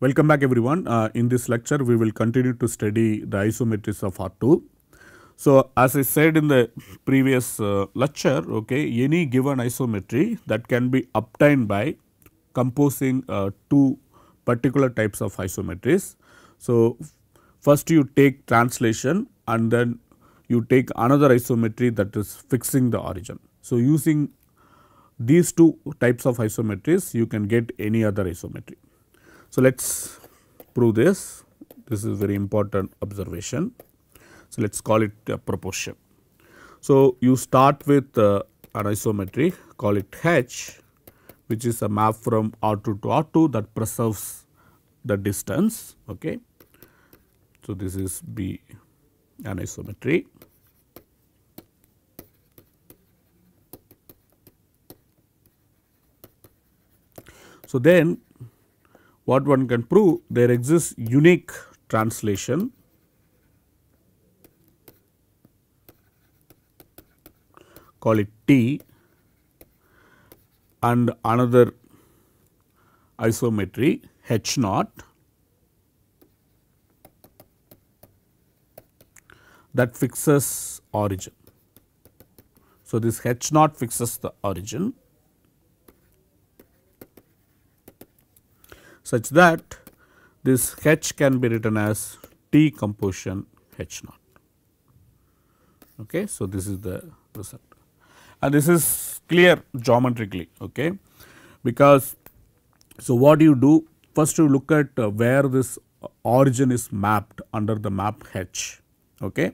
Welcome back everyone. Uh, in this lecture, we will continue to study the isometries of R2. So, as I said in the previous uh, lecture, okay, any given isometry that can be obtained by composing uh, two particular types of isometries. So, first you take translation and then you take another isometry that is fixing the origin. So, using these two types of isometries, you can get any other isometry. So, let us prove this. This is very important observation. So, let us call it a proposition. So, you start with uh, an isometry call it H which is a map from R2 to R2 that preserves the distance. Okay. So, this is B an isometry. So, then what one can prove there exists unique translation. Call it T and another isometry H naught. That fixes origin. So, this H naught fixes the origin such that this H can be written as T composition H naught. Okay. So, this is the result and this is clear geometrically okay because so what do you do first you look at uh, where this origin is mapped under the map H okay.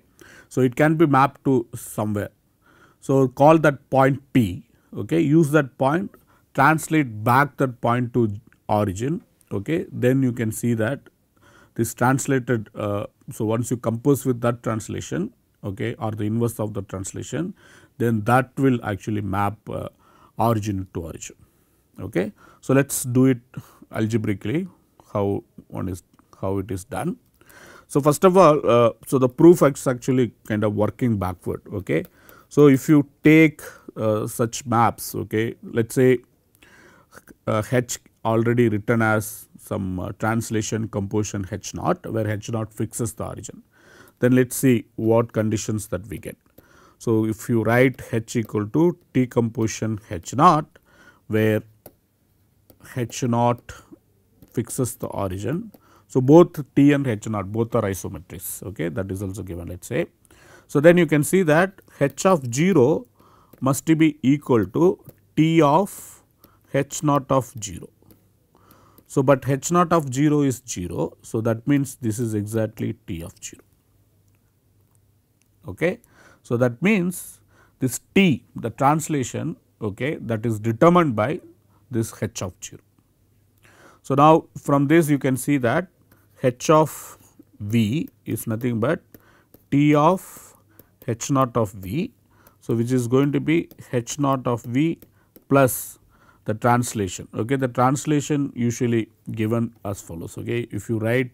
So, it can be mapped to somewhere. So, call that point P okay use that point translate back that point to origin okay then you can see that this translated uh, so once you compose with that translation okay or the inverse of the translation then that will actually map uh, origin to origin. Okay so let's do it algebraically how one is how it is done. So first of all uh, so the proof is actually kind of working backward okay? So if you take uh, such maps okay let's say uh, h already written as some uh, translation composition h naught where h naught fixes the origin then let us see what conditions that we get so, if you write H equal to T composition H naught where H naught fixes the origin. So, both T and H naught both are isometries okay that is also given let us say. So, then you can see that H of 0 must be equal to T of H naught of 0. So, but H naught of 0 is 0. So, that means this is exactly T of 0. Okay. So, that means this T the translation okay, that is determined by this H of 0. So, now from this you can see that H of V is nothing but T of H naught of V. So, which is going to be H naught of V plus the translation. Okay. The translation usually given as follows. Okay. If you write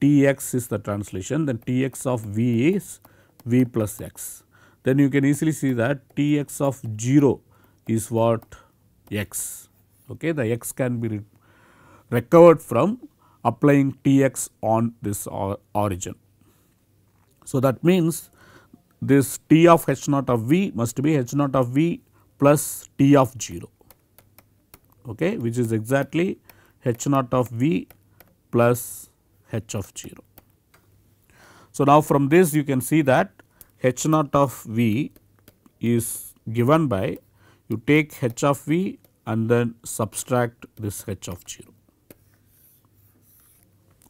T x is the translation then T x of V is v plus x. Then you can easily see that T x of 0 is what x. Okay. The x can be re recovered from applying T x on this or origin. So, that means this T of h naught of v must be h naught of v plus T of 0 okay, which is exactly h naught of v plus h of 0. So, now from this you can see that h naught of v is given by you take h of v and then subtract this h of 0.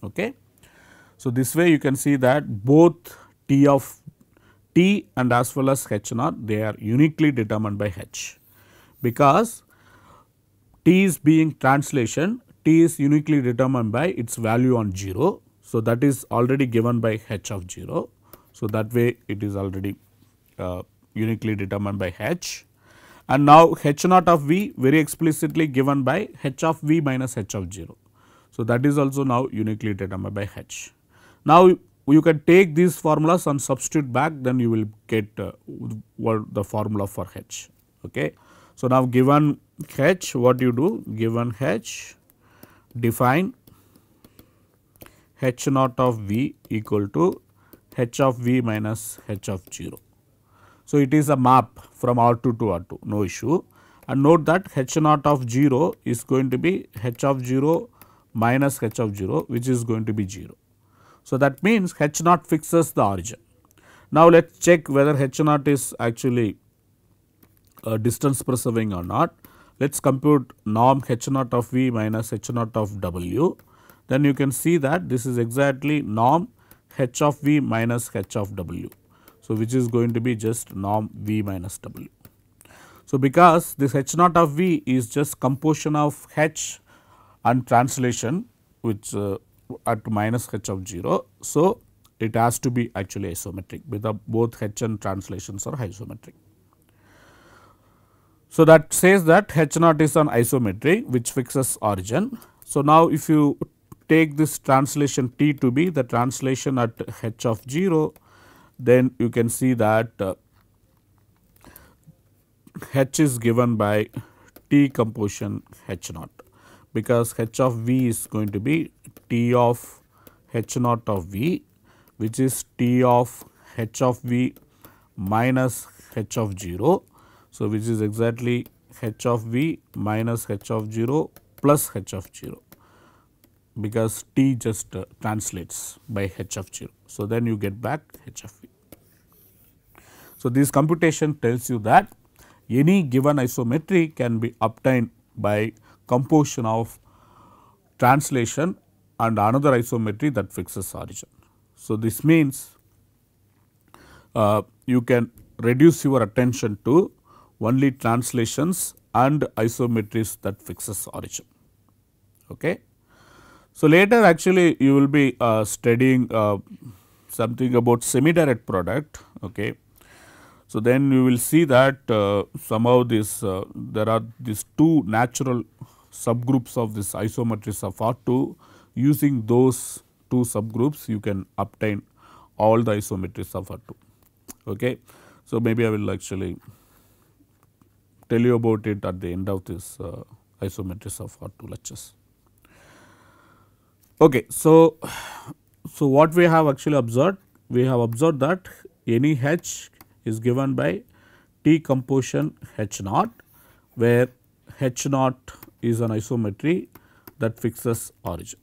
Okay. So, this way you can see that both t of t and as well as h naught they are uniquely determined by h because is being translation t is uniquely determined by its value on 0 so, that is already given by h of 0. So, that way it is already uh, uniquely determined by h and now h naught of v very explicitly given by h of v minus h of 0. So, that is also now uniquely determined by h. Now, you can take these formulas and substitute back then you will get uh, what the formula for h. Okay. So, now given h what you do given h define h naught of v equal to h of v minus h of 0. So, it is a map from R2 to R2 no issue and note that h naught of 0 is going to be h of 0 minus h of 0 which is going to be 0. So, that means h naught fixes the origin. Now, let us check whether h naught is actually uh, distance preserving or not. Let us compute norm h naught of v minus h naught of w. Then you can see that this is exactly norm h of v minus h of w. So, which is going to be just norm v minus w. So, because this h naught of v is just composition of h and translation which uh, at minus h of 0. So, it has to be actually isometric with both h and translations are isometric. So, that says that h naught is an isometry which fixes origin. So, now if you take this translation t to be the translation at h of 0, then you can see that uh, h is given by t composition h naught because h of v is going to be t of h naught of v which is t of h of v minus h of 0. So, which is exactly h of v minus h of 0 plus h of 0 because t just uh, translates by h of 0. So, then you get back h of v. So, this computation tells you that any given isometry can be obtained by composition of translation and another isometry that fixes origin. So, this means uh, you can reduce your attention to only translations and isometries that fixes origin. Okay. So, later actually you will be uh, studying uh, something about semi direct product. Okay. So, then you will see that uh, somehow this uh, there are these two natural subgroups of this isometries of R2 using those two subgroups you can obtain all the isometries of R2. Okay. So, maybe I will actually tell you about it at the end of this uh, isometries of R2 lectures. Okay. So, so what we have actually observed? We have observed that any H is given by T composition H naught where H naught is an isometry that fixes origin.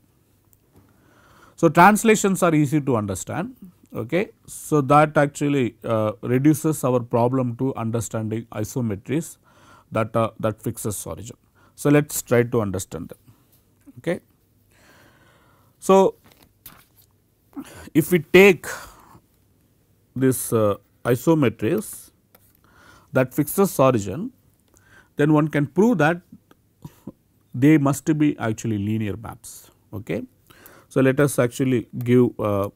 So, translations are easy to understand. Okay. So, that actually uh, reduces our problem to understanding isometries that uh, that fixes origin. So, let us try to understand them. Okay. So, if we take this uh, isometries that fixes origin, then one can prove that they must be actually linear maps. Okay. So, let us actually give uh,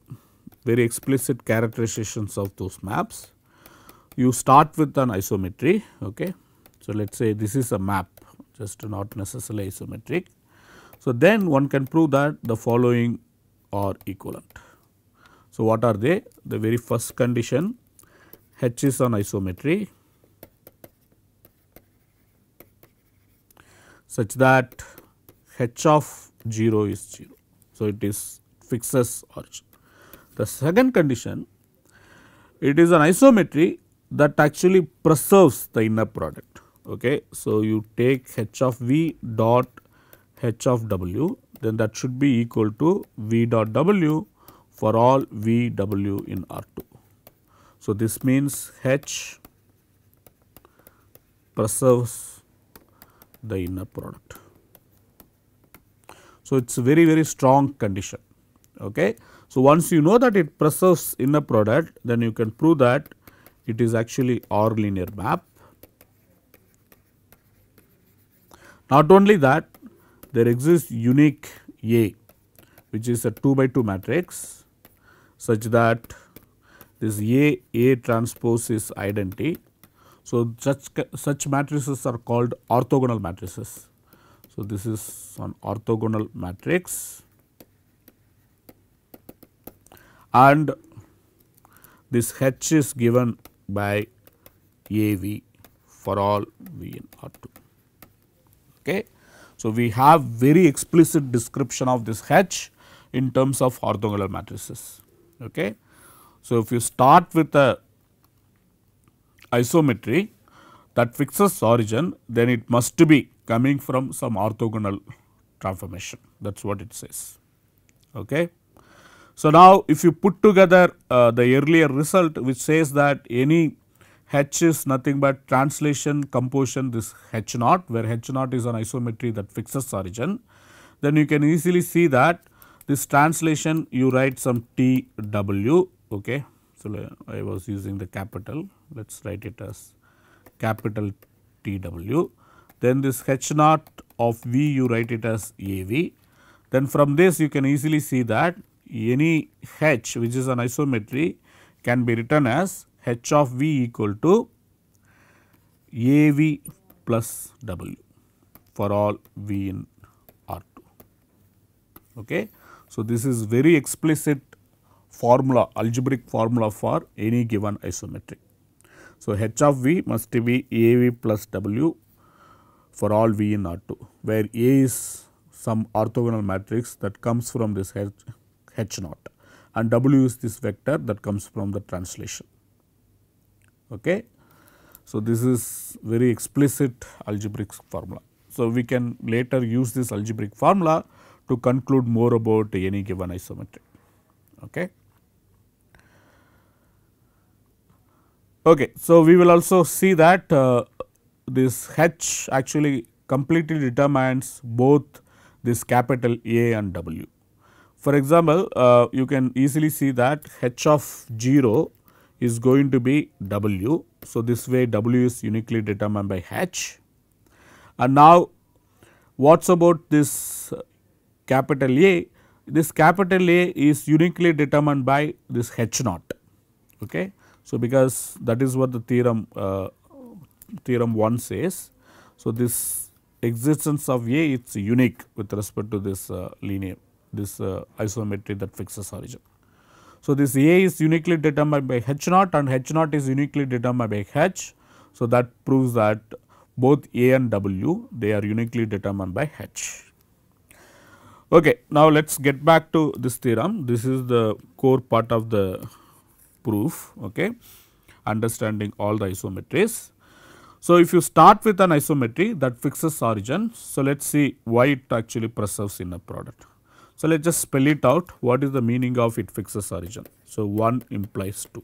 very explicit characterizations of those maps. You start with an isometry. Okay. So, let us say this is a map just not necessarily isometric. So, then one can prove that the following are equivalent. So, what are they? The very first condition H is an isometry such that H of 0 is 0. So, it is fixes origin. The second condition it is an isometry that actually preserves the inner product. Okay. So, you take H of V dot H of W then that should be equal to V dot W for all V W in R 2. So, this means H preserves the inner product. So, it is a very very strong condition. Okay. So, once you know that it preserves inner product then you can prove that it is actually R linear map. Not only that there exists unique A which is a 2 by 2 matrix such that this A A transpose is identity. So, such such matrices are called orthogonal matrices. So, this is an orthogonal matrix and this H is given by AV for all V in R2. Okay. So, we have very explicit description of this H in terms of orthogonal matrices. Okay. So, if you start with a isometry that fixes origin then it must be coming from some orthogonal transformation that is what it says. Okay. So, now if you put together uh, the earlier result which says that any H is nothing but translation composition this H naught where H naught is an isometry that fixes origin, then you can easily see that this translation you write some T W. Okay. So, I was using the capital let us write it as capital T W. Then this H naught of V you write it as A V. Then from this you can easily see that any H which is an isometry can be written as H of V equal to A V plus W for all V in R 2. Okay. So, this is very explicit formula algebraic formula for any given isometric. So, H of V must be A V plus W for all V in R 2 where A is some orthogonal matrix that comes from this H, H naught and W is this vector that comes from the translation. Okay. So, this is very explicit algebraic formula. So, we can later use this algebraic formula to conclude more about any given isometry. Okay. Okay. So, we will also see that uh, this H actually completely determines both this capital A and W. For example, uh, you can easily see that H of 0 is going to be W. So, this way W is uniquely determined by H. And now, what is about this capital A? This capital A is uniquely determined by this H naught. Okay. So, because that is what the theorem uh, theorem 1 says. So, this existence of A is unique with respect to this uh, linear this uh, isometry that fixes origin. So, this A is uniquely determined by H naught and H naught is uniquely determined by H. So, that proves that both A and W they are uniquely determined by H. Okay, now let us get back to this theorem. This is the core part of the proof, okay, understanding all the isometries. So, if you start with an isometry that fixes origin, so let us see why it actually preserves inner product. So, let us just spell it out what is the meaning of it fixes origin. So, 1 implies 2.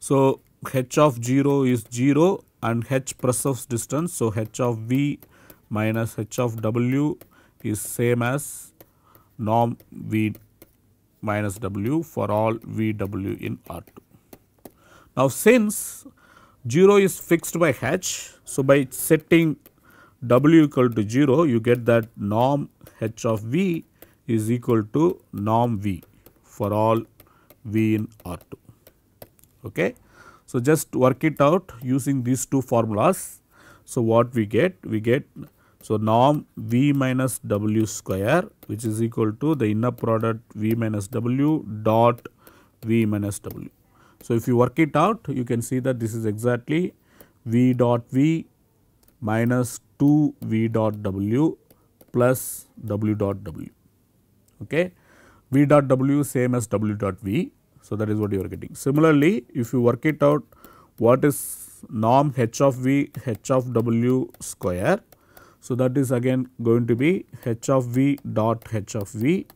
So, h of 0 is 0 and h preserves distance. So, h of v minus h of w is same as norm v minus w for all v w in R 2. Now, since 0 is fixed by h, so by setting w equal to 0 you get that norm h of v is equal to norm v for all v in R2. Okay. So, just work it out using these two formulas. So, what we get? We get so norm v minus w square which is equal to the inner product v minus w dot v minus w. So, if you work it out you can see that this is exactly v dot v minus 2 v dot w plus w dot w. Okay. v dot w same as w dot v. So, that is what you are getting. Similarly, if you work it out what is norm h of v h of w square. So, that is again going to be h of v dot h of v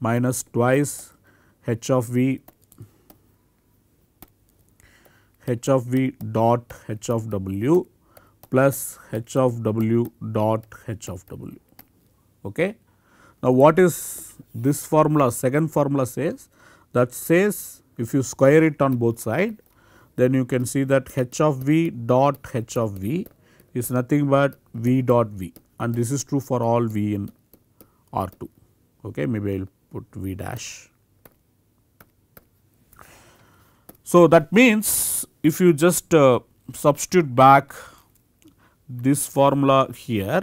minus twice h of v h of v dot h of w plus h of w dot h of w. Okay. Now, what is this formula? Second formula says that says if you square it on both side, then you can see that h of v dot h of v is nothing but v dot v and this is true for all v in R 2. Okay. Maybe I will put v dash. So, that means if you just uh, substitute back this formula here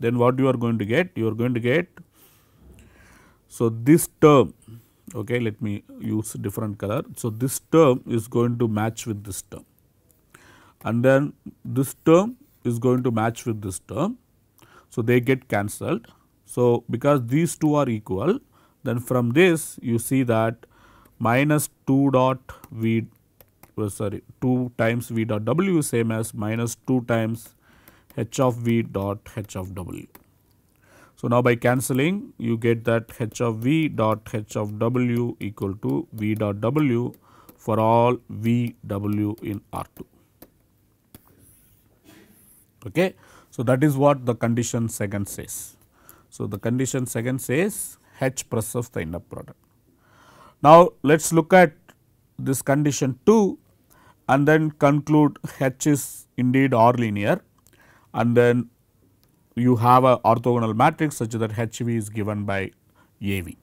then what you are going to get? You are going to get, so this term, okay, let me use different color. So, this term is going to match with this term and then this term is going to match with this term. So, they get cancelled. So, because these two are equal then from this you see that minus 2 dot v uh, sorry 2 times v dot w is same as minus 2 times h of v dot h of w. So, now by cancelling you get that h of v dot h of w equal to v dot w for all v w in R 2. Okay. So, that is what the condition second says. So, the condition second says H preserves the inner product. Now, let us look at this condition 2 and then conclude H is indeed R linear and then you have a orthogonal matrix such that HV is given by AV.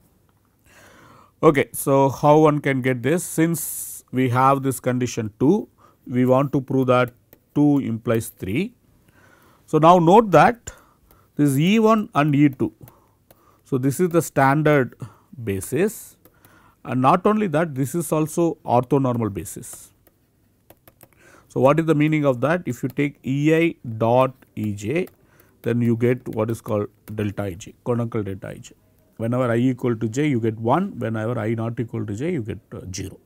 Okay, so how one can get this? Since we have this condition 2, we want to prove that 2 implies 3. So, now note that this is E1 and E2. So, this is the standard basis and not only that this is also orthonormal basis. So, what is the meaning of that? If you take EI dot EJ then you get what is called delta ij, Kronecker delta ij. Whenever i equal to j you get 1, whenever i not equal to j you get uh, 0.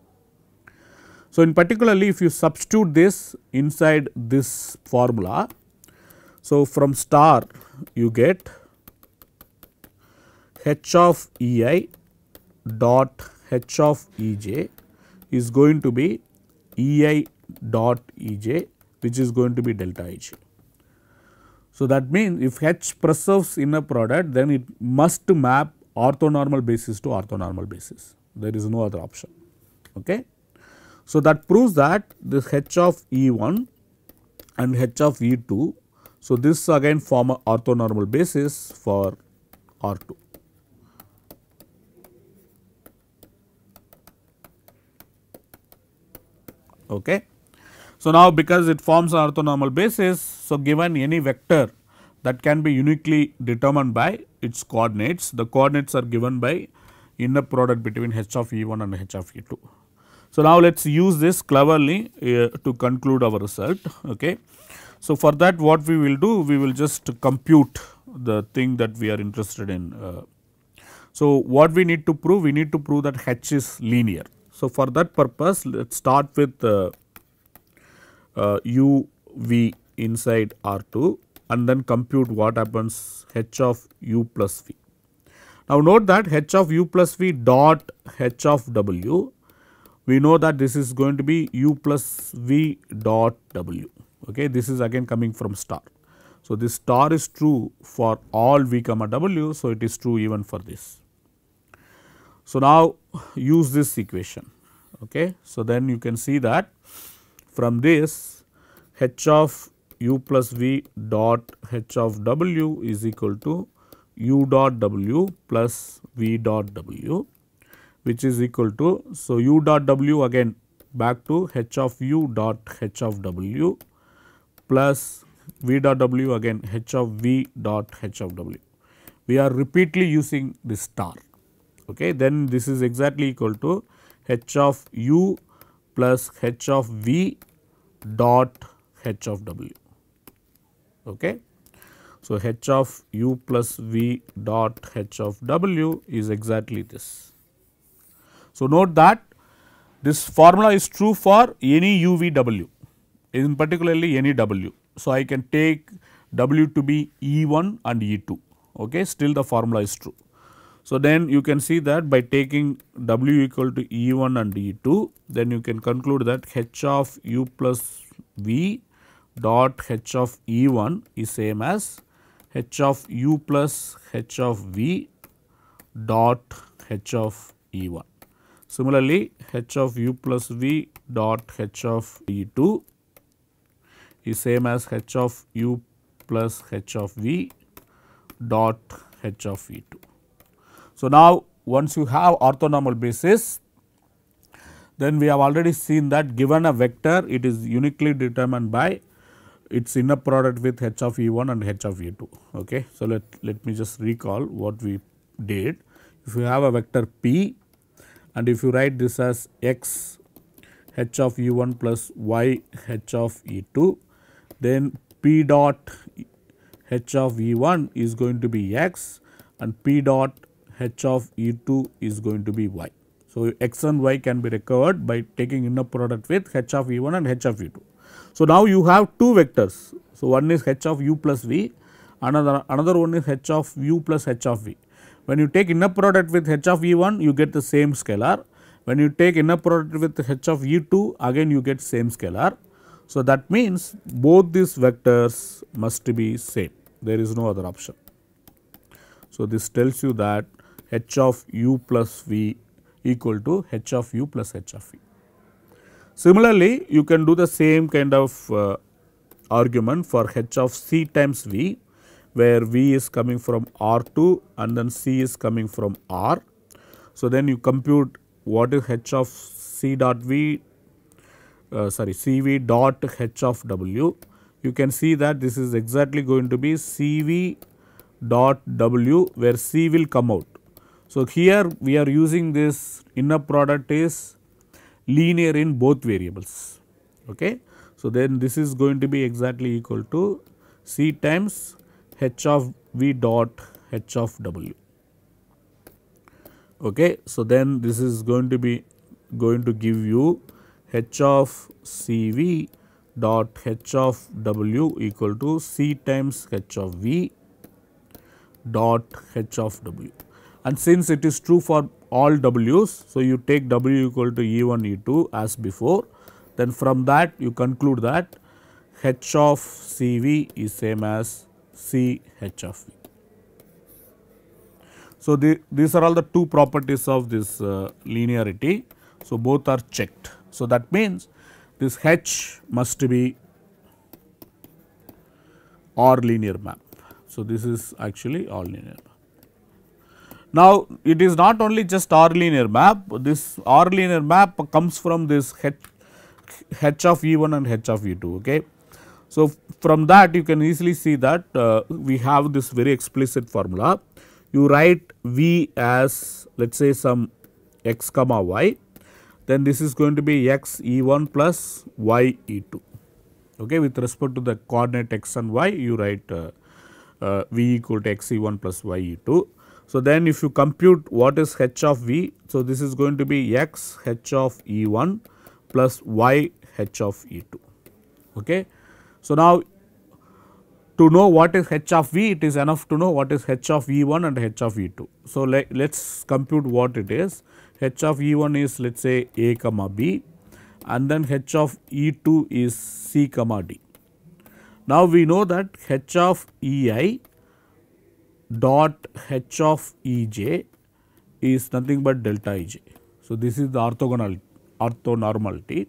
So, in particularly if you substitute this inside this formula, so from star you get h of ei dot h of ej is going to be ei dot ej which is going to be delta ij. So, that means if H preserves inner product then it must map orthonormal basis to orthonormal basis there is no other option. Okay. So, that proves that this H of E1 and H of E2. So, this again form a orthonormal basis for R2. Okay. So, now because it forms an orthonormal basis, so given any vector that can be uniquely determined by its coordinates, the coordinates are given by inner product between h of E1 and h of E2. So, now let us use this cleverly uh, to conclude our result. Okay. So, for that what we will do, we will just compute the thing that we are interested in. Uh, so, what we need to prove? We need to prove that h is linear. So, for that purpose let us start with uh, uh, u v inside R 2 and then compute what happens h of u plus v. Now, note that h of u plus v dot h of w, we know that this is going to be u plus v dot w. Okay. This is again coming from star. So, this star is true for all v comma w. So, it is true even for this. So, now use this equation. Okay. So, then you can see that from this h of u plus v dot h of w is equal to u dot w plus v dot w which is equal to. So, u dot w again back to h of u dot h of w plus v dot w again h of v dot h of w. We are repeatedly using this star. Okay. Then this is exactly equal to h of u plus h of v dot h of w. Okay. So, h of u plus v dot h of w is exactly this. So, note that this formula is true for any u v w in particularly any w. So, I can take w to be E 1 and E 2 okay still the formula is true. So, then you can see that by taking W equal to E1 and E2, then you can conclude that H of U plus V dot H of E1 is same as H of U plus H of V dot H of E1. Similarly, H of U plus V dot H of E2 is same as H of U plus H of V dot H of E2. So, now once you have orthonormal basis, then we have already seen that given a vector it is uniquely determined by its inner product with h of e1 and h of e2. Okay. So, let, let me just recall what we did. If you have a vector p and if you write this as x h of e1 plus y h of e2, then p dot h of e1 is going to be x and p dot h of E2 is going to be y. So, x and y can be recovered by taking inner product with h of E1 and h of E2. So, now you have two vectors. So, one is h of u plus v, another, another one is h of u plus h of v. When you take inner product with h of E1, you get the same scalar. When you take inner product with h of E2, again you get same scalar. So, that means both these vectors must be same, there is no other option. So, this tells you that h of u plus v equal to h of u plus h of v. Similarly, you can do the same kind of uh, argument for h of c times v where v is coming from R2 and then c is coming from R. So, then you compute what is h of c dot v uh, sorry Cv dot h of w, you can see that this is exactly going to be Cv dot w where C will come out. So, here we are using this inner product is linear in both variables. Okay. So, then this is going to be exactly equal to C times h of v dot h of w. Okay. So, then this is going to be going to give you h of Cv dot h of w equal to c times h of v dot h of w. And since it is true for all w's, so you take w equal to E1 E2 as before, then from that you conclude that h of Cv is same as C h of v. So, the, these are all the two properties of this uh, linearity. So, both are checked. So, that means this H must be R linear map. So, this is actually all linear map. Now, it is not only just R linear map, this R linear map comes from this H, H of E1 and H of E2. Okay. So, from that you can easily see that uh, we have this very explicit formula. You write V as let us say some x comma y then this is going to be x e1 plus y e2. Okay, with respect to the coordinate x and y, you write uh, uh, v equal to x e1 plus y e2. So, then if you compute what is h of v, so this is going to be x h of e1 plus y h of e2. Okay. So, now to know what is h of v, it is enough to know what is h of e1 and h of e2. So, let us compute what it is h of E1 is let us say a comma b and then h of E2 is c comma d. Now, we know that h of Ei dot h of Ej is nothing but delta Ej. So, this is the orthogonal orthonormality.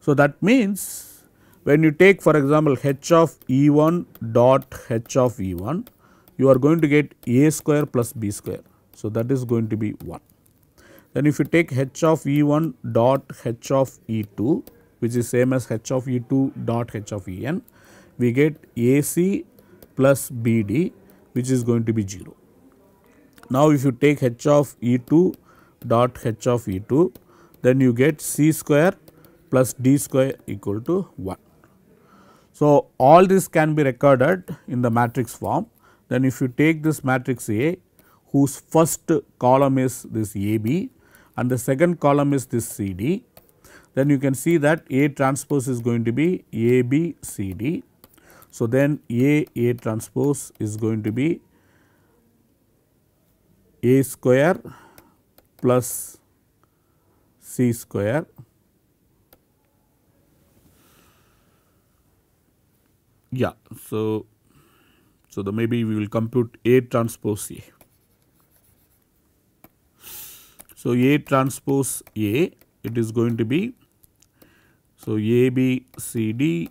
So, that means when you take for example, h of E1 dot h of E1 you are going to get a square plus b square. So, that is going to be 1. Then if you take h of E1 dot h of E2 which is same as h of E2 dot h of En, we get AC plus BD which is going to be 0. Now, if you take h of E2 dot h of E2 then you get C square plus D square equal to 1. So, all this can be recorded in the matrix form. Then if you take this matrix A whose first column is this AB and the second column is this CD, then you can see that A transpose is going to be A B C D. So, then A A transpose is going to be A square plus C square yeah. So, so the maybe we will compute A transpose A. So, A transpose A it is going to be so A B C D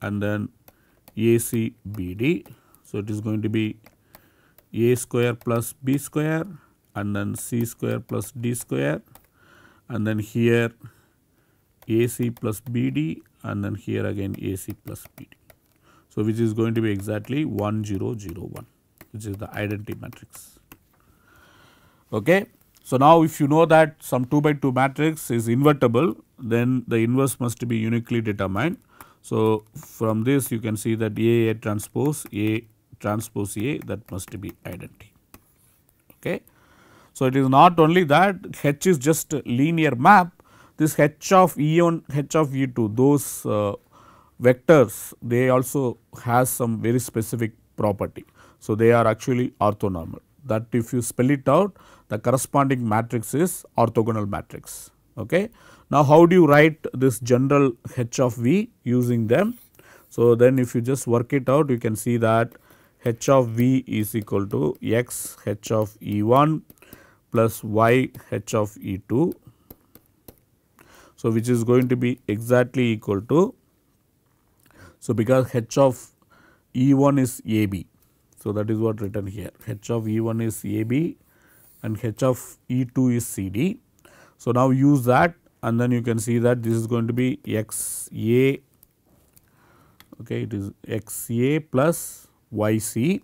and then A C B D. So, it is going to be A square plus B square and then C square plus D square and then here AC plus BD and then here again AC plus BD. So, which is going to be exactly 1 0 0 1 which is the identity matrix. Okay. So, now if you know that some 2 by 2 matrix is invertible then the inverse must be uniquely determined. So, from this you can see that A A transpose A transpose A that must be identity. Okay. So, it is not only that H is just linear map this H of E1 H of E2 those uh, vectors they also has some very specific property. So, they are actually orthonormal that if you spell it out the corresponding matrix is orthogonal matrix. Okay. Now, how do you write this general H of V using them? So, then if you just work it out you can see that H of V is equal to x H of E1 plus y H of E2. So, which is going to be exactly equal to so because H of E1 is AB. So, that is what written here H of E1 is AB and H of E2 is CD. So, now use that and then you can see that this is going to be x a okay it is x a plus y c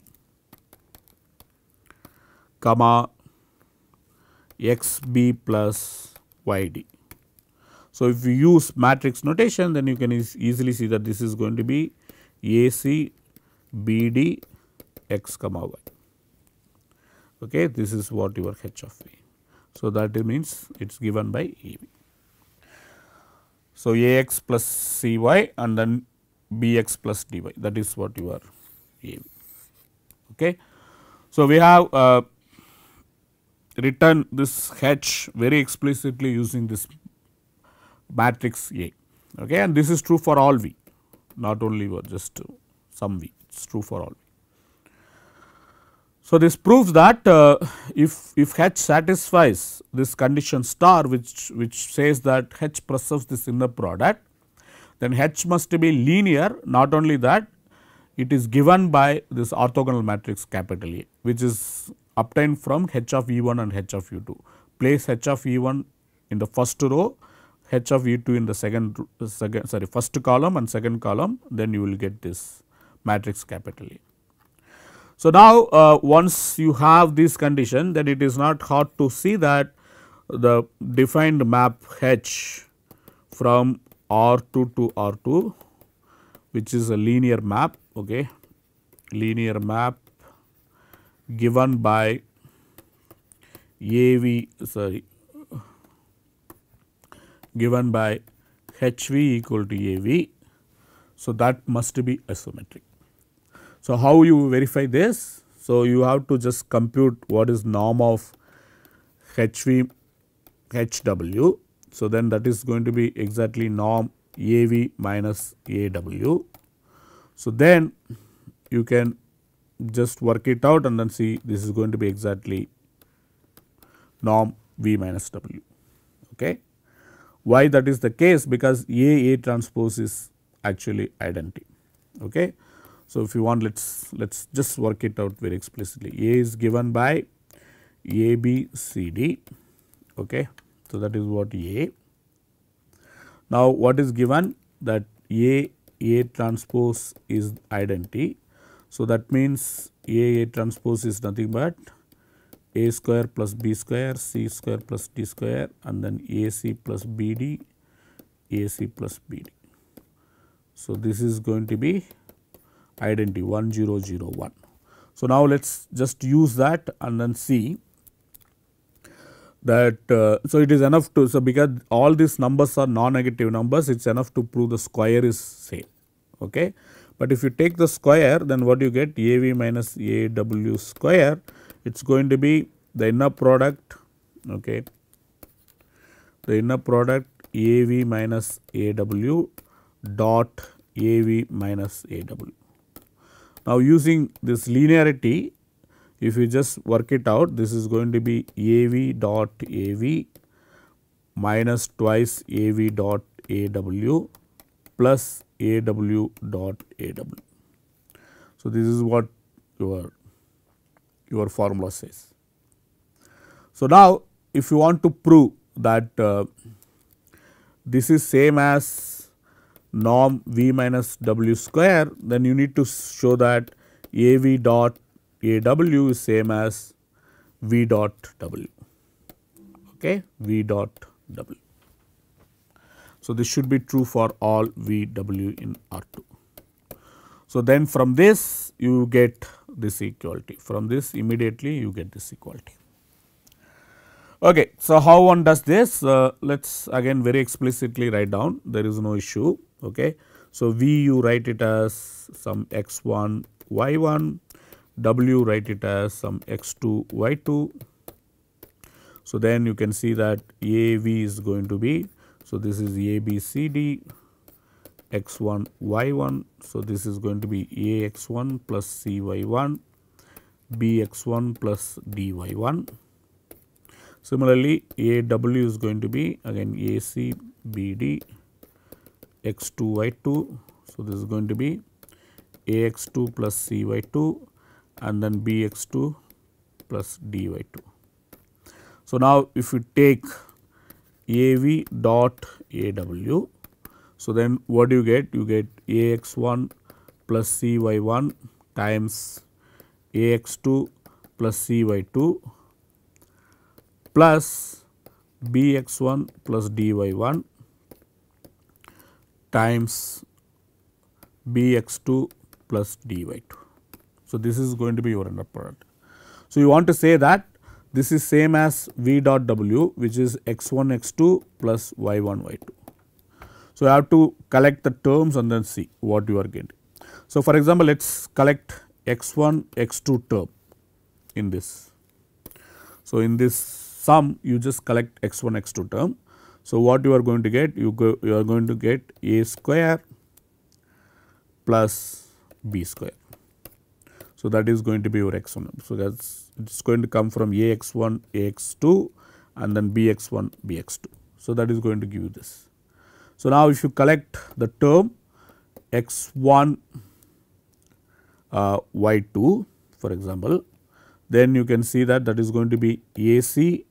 comma x b plus y d. So, if you use matrix notation then you can e easily see that this is going to be a c b d x comma y okay this is what your h of v. So, that means it is given by E. So, A x plus C y and then B x plus d y that is what you are A. Okay. So, we have uh, written this H very explicitly using this matrix A okay, and this is true for all V not only for just some V it is true for all. So, this proves that uh, if, if H satisfies this condition star which, which says that H preserves this inner product, then H must be linear not only that it is given by this orthogonal matrix capital A which is obtained from H of E1 and H of E2. Place H of E1 in the first row, H of E2 in the second, second sorry first column and second column then you will get this matrix capital A. So, now uh, once you have this condition then it is not hard to see that the defined map H from R2 to R2 which is a linear map okay linear map given by AV sorry given by HV equal to AV. So, that must be isometric. So, how you verify this? So, you have to just compute what is norm of HV HW. So, then that is going to be exactly norm AV minus AW. So, then you can just work it out and then see this is going to be exactly norm V minus W. Okay. Why that is the case? Because A A transpose is actually identity. Okay. So, if you want let us let us just work it out very explicitly A is given by A B C D okay. So, that is what A. Now, what is given that A A transpose is identity. So, that means A A transpose is nothing but A square plus B square C square plus D square and then A C plus B D A C plus B D. So, this is going to be identity 1001. So, now let us just use that and then see that uh, so it is enough to so because all these numbers are non-negative numbers it's enough to prove the square is same okay? But if you take the square then what you get? Av minus aw square it's going to be the inner product okay? The inner product av minus aw dot av minus aw now, using this linearity if you just work it out this is going to be AV dot AV minus twice AV dot AW plus AW dot AW. So, this is what your, your formula says. So, now if you want to prove that uh, this is same as norm v minus w square then you need to show that a v dot a w is same as v dot w okay v dot w. So, this should be true for all v w in R 2. So, then from this you get this equality. From this immediately you get this equality. Okay. So, how one does this? Uh, let us again very explicitly write down there is no issue. Okay. So, V you write it as some x 1 y 1, W write it as some x 2 y 2. So, then you can see that A V is going to be, so this is A B C D x 1 y 1. So, this is going to be A x 1 plus C y 1, B x 1 plus D y 1 Similarly, AW is going to be again AC BD x2 y2. So, this is going to be AX2 plus CY2 and then BX2 plus DY2. So, now if you take AV dot AW, so then what do you get? You get AX1 plus CY1 times AX2 plus CY2 plus bx1 plus dy1 times bx2 plus dy2. So, this is going to be your inner product. So, you want to say that this is same as v dot w which is x1 x2 plus y1 y2. So, you have to collect the terms and then see what you are getting. So, for example, let us collect x1 x2 term in this. So, in this sum you just collect x 1 x 2 term. So, what you are going to get you go you are going to get a square plus b square. So, that is going to be your x 1. So, that is it is going to come from a x 1 a x 2 and then b x 1 b x 2. So, that is going to give you this. So, now if you collect the term x 1 uh, y 2 for example, then you can see that that is going to be a c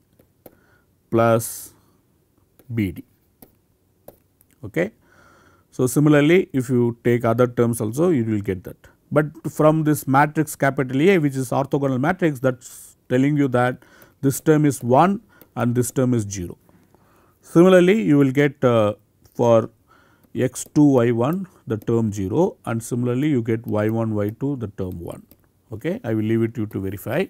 plus BD. Okay. So, similarly, if you take other terms also you will get that. But from this matrix capital A which is orthogonal matrix that is telling you that this term is 1 and this term is 0. Similarly, you will get uh, for x 2 y 1 the term 0 and similarly you get y 1 y 2 the term 1. Okay. I will leave it to you to verify.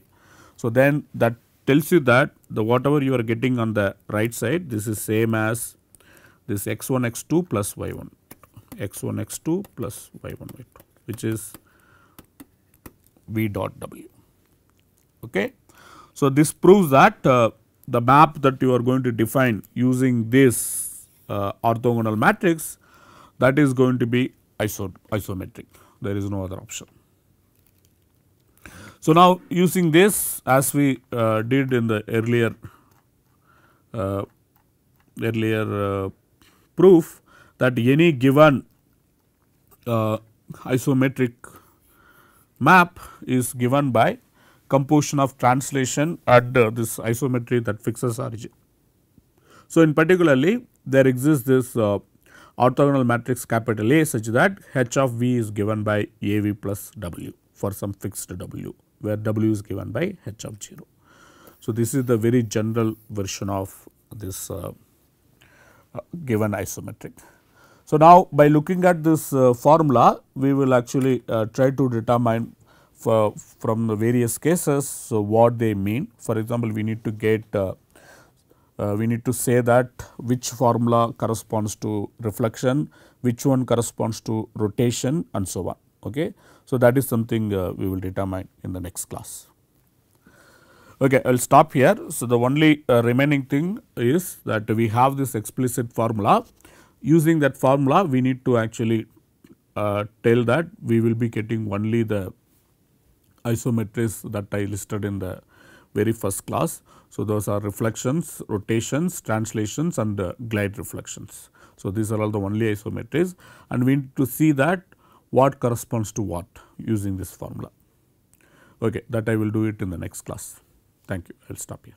So, then that tells you that the whatever you are getting on the right side this is same as this x1 x2 plus y1 x1 x2 plus y1 y2 which is v dot w. Okay. So, this proves that uh, the map that you are going to define using this uh, orthogonal matrix that is going to be iso isometric there is no other option. So, now using this as we uh, did in the earlier uh, earlier uh, proof that any given uh, isometric map is given by composition of translation at this isometry that fixes origin. So, in particularly there exists this uh, orthogonal matrix capital A such that H of V is given by A V plus W for some fixed W where W is given by H of 0. So, this is the very general version of this uh, uh, given isometric. So, now by looking at this uh, formula, we will actually uh, try to determine for, from the various cases, so what they mean. For example, we need to get uh, uh, we need to say that which formula corresponds to reflection, which one corresponds to rotation and so on. Okay. So, that is something uh, we will determine in the next class. Okay, I will stop here. So, the only uh, remaining thing is that we have this explicit formula. Using that formula, we need to actually uh, tell that we will be getting only the isometries that I listed in the very first class. So, those are reflections, rotations, translations and glide reflections. So, these are all the only isometries and we need to see that what corresponds to what using this formula. Okay, that I will do it in the next class. Thank you. I will stop here.